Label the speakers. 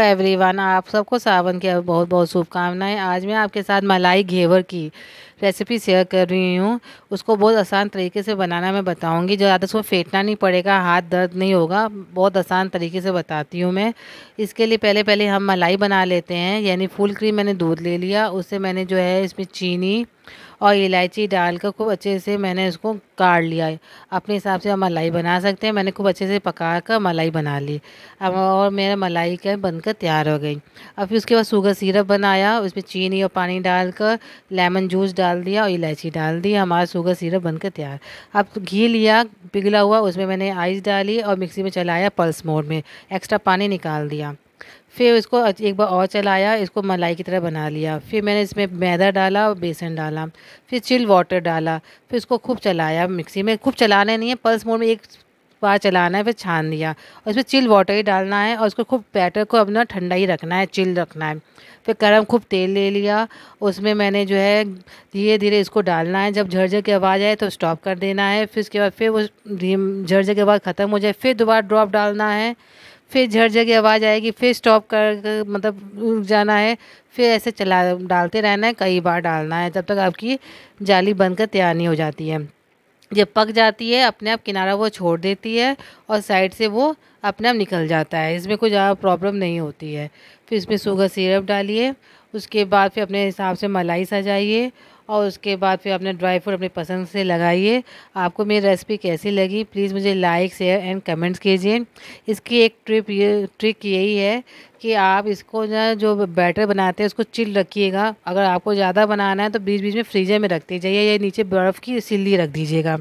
Speaker 1: Everyone, आप सबको सावन की बहुत बहुत शुभकामनाएँ। आज मैं आपके साथ मलाई घेवर की रेसिपी शेयर कर रही हूँ। उसको बहुत आसान तरीके से बनाना मैं बताऊँगी। ज़्यादा उसको फेंटना नहीं पड़ेगा, हाथ दर्द नहीं होगा, बहुत आसान तरीके से बताती हूँ मैं। इसके लिए पहले पहले हम मलाई बना लेते हैं, यानी फुल क्रीम मैंने दूध ले लिया, उससे मैंने जो है इसमें चीनी और इलायची डालकर खूब अच्छे से मैंने इसको काट लिया है। अपने हिसाब से हम मलाई बना सकते हैं। मैंने खूब अच्छे से पका कर मलाई बना ली। अब और मेरा मलाई का बनकर तैयार हो गई। अब फिर उसके बाद शुगर सिरप बनाया, उसमें चीनी और पानी डालकर लेमन जूस डाल दिया और इलायची डाल दी। हमारा शुगर सिरप बनकर तैयार। अब घी लिया, पिघला हुआ, उसमें मैंने आइस डाली और मिक्सी में चलाया पल्स मोड में। एक्स्ट्रा पानी निकाल दिया। फिर इसको एक बार और चलाया, इसको मलाई की तरह बना लिया। फिर मैंने इसमें मैदा डाला और बेसन डाला, फिर चिल वाटर डाला, फिर इसको खूब चलाया मिक्सी में। खूब चलाना नहीं है, पल्स मोड में एक बार चलाना है, फिर छान दिया और इसमें चिल वाटर ही डालना है और उसको खूब बैटर को अपना ठंडा ही रखना है, चिल रखना है। फिर गर्म खूब तेल ले लिया, उसमें मैंने जो है धीरे धीरे इसको डालना है। जब झरझर की आवाज़ आए तो स्टॉप कर देना है, फिर उसके बाद फिर वो झरझर के बाद ख़त्म हो जाए, फिर दोबारा ड्रॉप डालना है। फिर झरझर की आवाज़ आएगी, फिर स्टॉप कर मतलब रुक जाना है, फिर ऐसे चला, डालते रहना है, कई बार डालना है तब तक आपकी जाली बनकर तैयार नहीं हो जाती है। जब पक जाती है, अपने आप किनारा वो छोड़ देती है और साइड से वो अपने आप निकल जाता है, इसमें कोई ज़्यादा प्रॉब्लम नहीं होती है। फिर इसमें शुगर सिरप डालिए, उसके बाद फिर अपने हिसाब से मलाई सजाइए और उसके बाद फिर अपने ड्राई फ्रूट अपनी पसंद से लगाइए। आपको मेरी रेसिपी कैसी लगी प्लीज़ मुझे लाइक शेयर एंड कमेंट्स कीजिए। इसकी एक ट्रिप ये ट्रिक यही है कि आप इसको ना जो बैटर बनाते हैं, उसको चिल रखिएगा। अगर आपको ज़्यादा बनाना है तो बीच बीच में फ्रीजर में रख दीजिए या नीचे बर्फ़ की सिल्ली रख दीजिएगा।